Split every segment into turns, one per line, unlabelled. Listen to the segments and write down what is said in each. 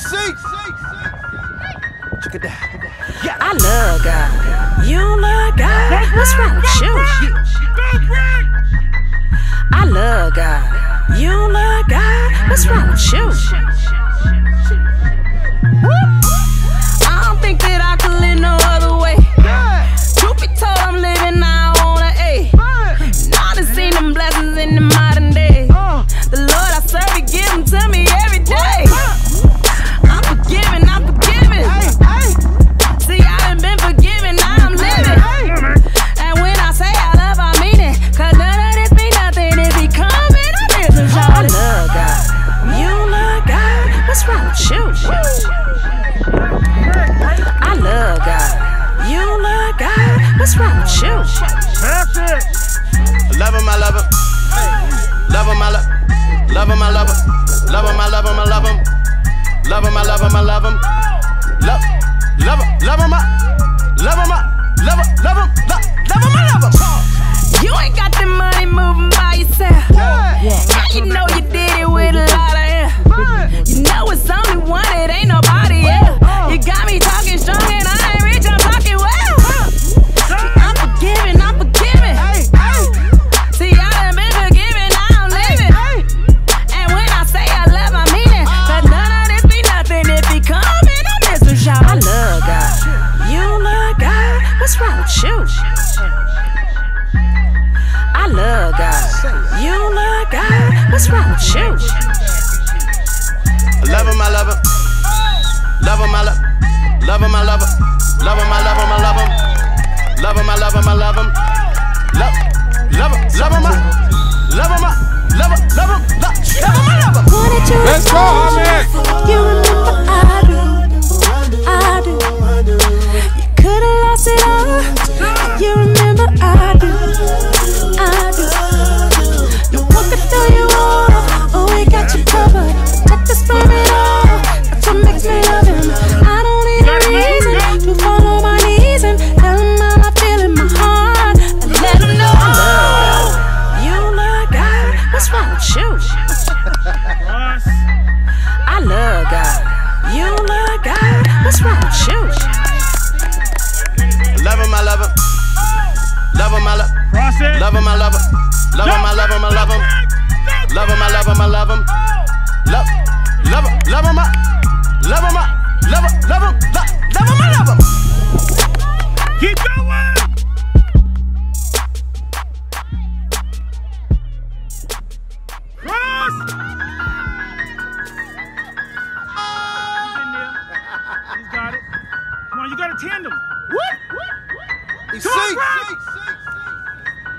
see. Out.
I love God. You love God. What's wrong with you? I love God. You love God. What's wrong with you? I don't think that I What's wrong with you? Love
him, I love him. Love him, I love Love him, I love him. Love him, I love him, I love him. Love him, I love him, I love him. Love, love him, love him, I love him, I
you? I love God. You love God. What's wrong with you? Love
him, I love him. Love him, I love Love him, I love him. Love him, I love him, I love him. Love him, I love him, I love him.
What's wrong with you? Love
him, I love him. Love him, I love him. Love him, I love him. Love him, I love him, I love him. Love him, I love him, I love him. Love, love him, love him, I love him, I love him, love him, love, love him, I love him.
Keep going! Cross!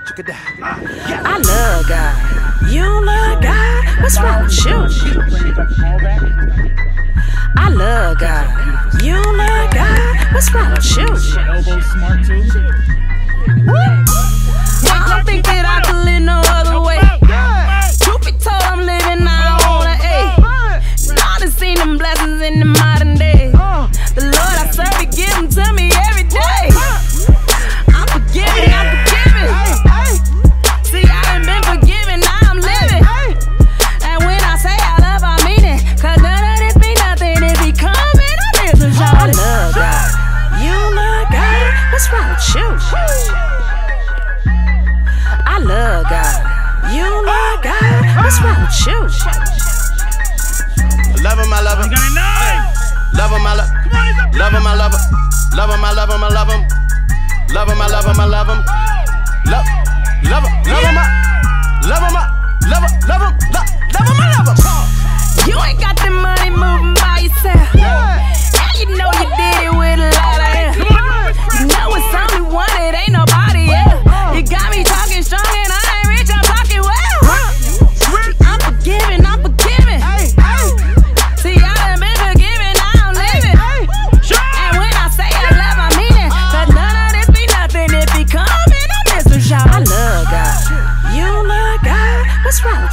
Check it out.
I love God. You love God. What's wrong with you? I love God. You love God. What's wrong with you?
Elbow smart too.
I don't think that I could live no What's wrong with you? Love
him, I love him.
You got a nine!
Love him, I love
Come on, he's up
Love him, I love him. Love him, I love him, I love him. Love him, I love him, I love him. Love, love him, love him, I love him, love him, love him,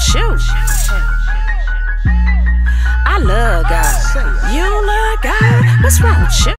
You? I love God. You love God. What's wrong with you?